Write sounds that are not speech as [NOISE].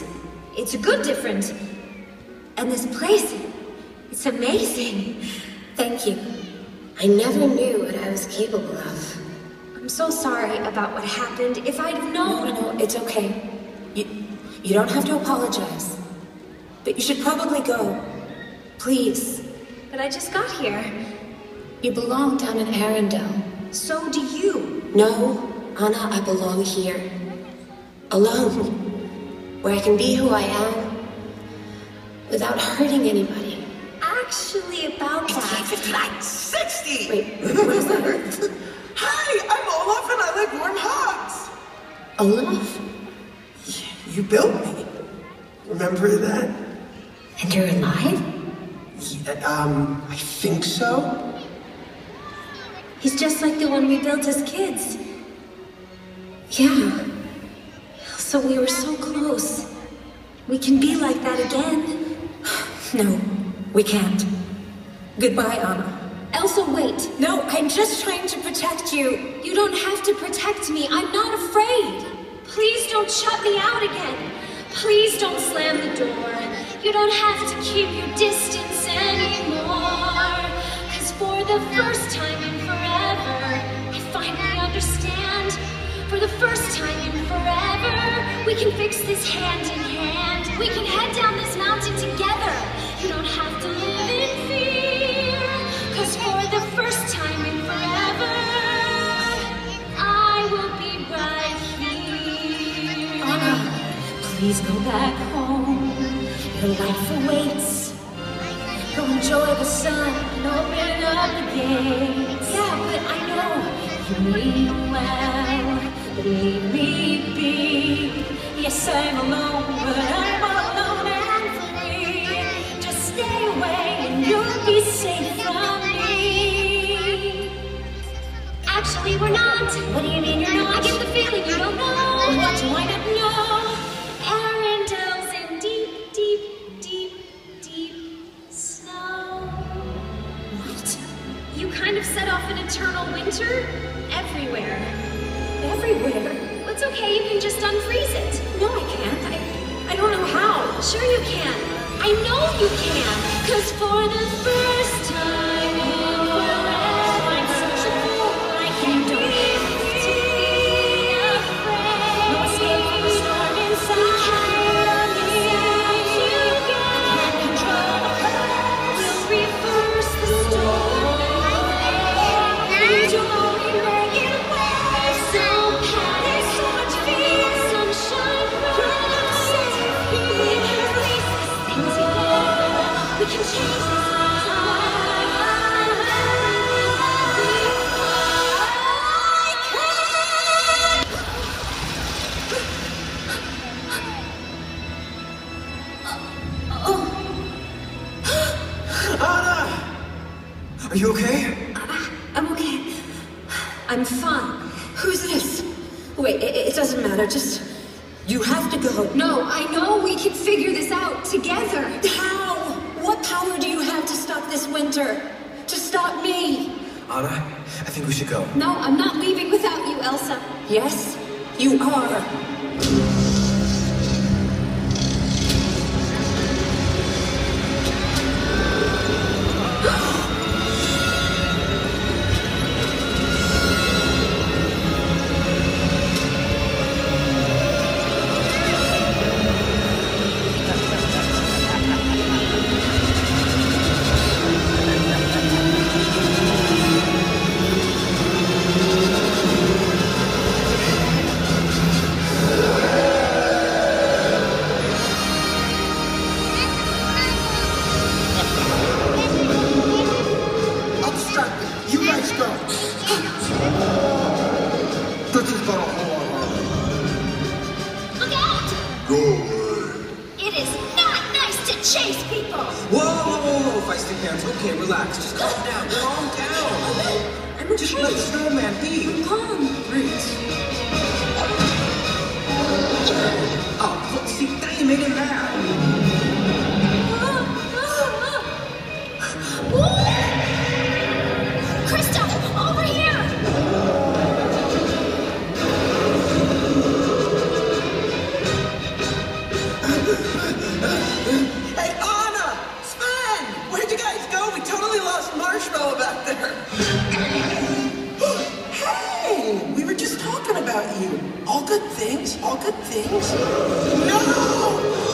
different. It's a good different. And this place, it's amazing. Thank you. I never knew what I was capable of. I'm so sorry about what happened. If I'd have No, known. no, it's okay. You, you don't have to apologize. But you should probably go. Please. But I just got here. You belong down in Arendelle. So do you. No, Anna, I belong here. Alone. Where I can be who I am. Without hurting anybody. Actually, about that. 60! Wait, what is that? [LAUGHS] Hi, I'm Olaf and I like warm hugs. Olaf? You built me. Remember that? And you're alive? Yeah, um, I think so. He's just like the one we built as kids. Yeah. So we were so close. We can be like that again. [SIGHS] No, we can't. Goodbye, Anna. Elsa, wait. No, I'm just trying to protect you. You don't have to protect me. I'm not afraid. Please don't shut me out again. Please don't slam the door. You don't have to keep your distance anymore. Cause for the first time in we can fix this hand in hand. We can head down this mountain together. You don't have to live in fear. Cause for the first time in forever, I will be right here. Please go back home. Your life awaits. Go enjoy the sun and open up the gates. Yeah, but I know you mean well. But leave me be. Yes, I'm alone, but I'm alone and free. Just stay away and you'll be safe from me. Actually, we're not. What do you mean you're not? I get the feeling you don't know. What do I not know? Arendelle's in deep, deep, deep, deep snow. What? You kind of set off an eternal winter everywhere. everywhere. It's okay, you can just unfreeze it. No, I can't. I, I don't know how. Sure you can. I know you can. Cause for the first time together. We can change this Anna! Are you okay? I'm okay. I'm fine. Who's this? Wait, it, it doesn't matter. Just. You have to go. No, I know we can figure this out together. How? What power do you have to stop this winter? To stop me? Anna, I think we should go. No, I'm not leaving without you, Elsa. Yes, you are. It is not nice to chase people. Whoa, whoa, whoa, whoa, feisty pants. Okay, relax. Just calm down. Calm down. I'm Just let the snowman be. Hey, Anna! Sven! Where'd you guys go? We totally lost Marshmallow back there. hey! We were just talking about you. All good things, all good things. No!